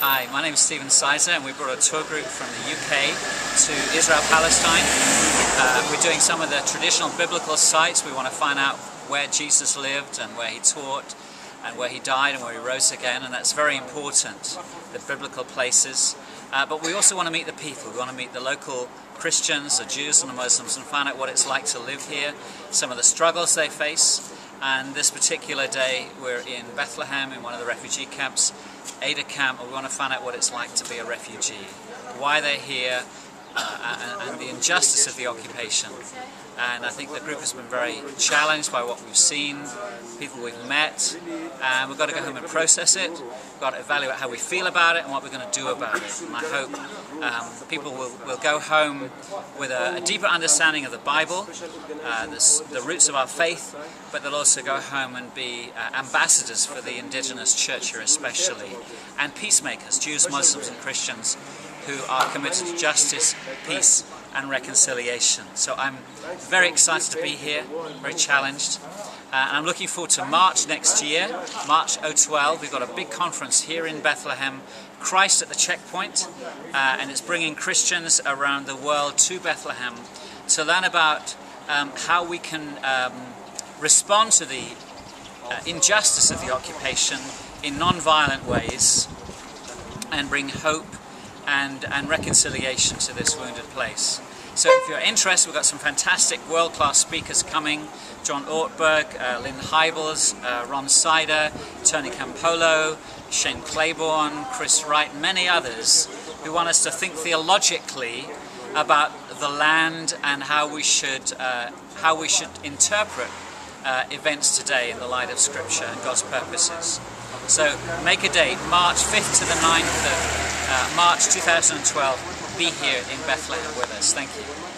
Hi, my name is Stephen Sizer and we brought a tour group from the UK to Israel Palestine. Uh, we're doing some of the traditional biblical sites. We want to find out where Jesus lived and where he taught and where he died and where he rose again and that's very important, the biblical places. Uh, but we also want to meet the people. We want to meet the local Christians, the Jews and the Muslims and find out what it's like to live here, some of the struggles they face and this particular day we're in Bethlehem in one of the refugee camps, Aida camp, and we want to find out what it's like to be a refugee, why they're here, uh, and, and, the injustice of the occupation. And I think the group has been very challenged by what we've seen, people we've met, and we've got to go home and process it. We've got to evaluate how we feel about it and what we're going to do about it. And I hope um, people will, will go home with a, a deeper understanding of the Bible, uh, the, the, roots of our faith, but they'll also go home and be uh, ambassadors for the indigenous church here especially, and peacemakers, Jews, Muslims and Christians, who are committed to justice, peace and reconciliation. So I'm very excited to be here, very challenged. Uh, and I'm looking forward to March next year, March 012. We've got a big conference here in Bethlehem, Christ at the Checkpoint, uh, and it's bringing Christians around the world to Bethlehem to learn about um, how we can um, respond to the uh, injustice of the occupation in non-violent ways and bring hope and, and reconciliation to this wounded place. So if you're interested, we've got some fantastic world-class speakers coming. John Ortberg, uh, Lynn Hybels, uh, Ron Sider, Tony Campolo, Shane Claiborne, Chris Wright, many others who want us to think theologically about the land and how we should, uh, how we should interpret uh, events today in the light of Scripture and God's purposes. So make a date, March 5th to the 9th of Uh, March 2012. Be here in Bethlehem with us. Thank you.